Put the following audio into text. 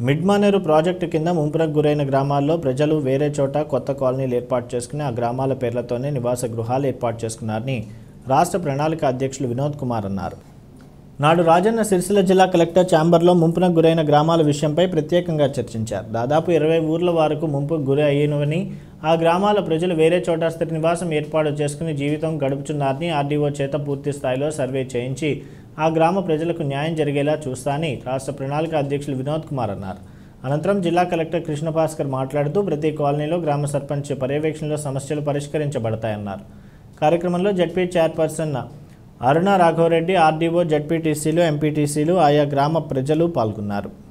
Mid Manair project కింద ముంపునకు గురైన గ్రామాల్లో ప్రజలు వేరే చోట కొత్త కాలనీలు ఏర్పాటు చేసుకుని ఆ గ్రామాల పేర్లతోనే నివాస గృహాలు ఏర్పాటు చేసుకున్నారని రాష్ట్ర ప్రణాళిక అధ్యక్షులు వినోద్ కుమార్ అన్నారు. నాడు రాజన్న సిరిసిల్ల జిల్లా కలెక్టర్ ఛాంబర్లో ముంపునకు గురైన గ్రామాల విషయంపై ప్రత్యేకంగా చర్చించారు. దాదాపు ఇరవై ఊర్ల వరకు ముంపుకు గురి అయ్యినవని ఆ గ్రామాల ప్రజలు వేరే చోట స్థిర నివాసం ఏర్పాటు చేసుకుని జీవితం గడుపుచున్నారని ఆర్డీఓ చేత పూర్తి స్థాయిలో సర్వే చేయించి ఆ గ్రామ ప్రజలకు న్యాయం జరిగేలా చూస్తానని రాష్ట్ర ప్రణాళిక అధ్యక్షులు వినోద్ కుమార్ అన్నారు. అనంతరం జిల్లా కలెక్టర్ కృష్ణభాస్కర్ మాట్లాడుతూ ప్రతి కాలనీలో గ్రామ సర్పంచ్ పర్యవేక్షణలో సమస్యలు పరిష్కరించబడతాయన్నారు. కార్యక్రమంలో ZP chairperson Aruna Raghavareddy RDO జడ్పీటీసీలు ఎంపీటీసీలు ఆయా గ్రామ ప్రజలు పాల్గొన్నారు.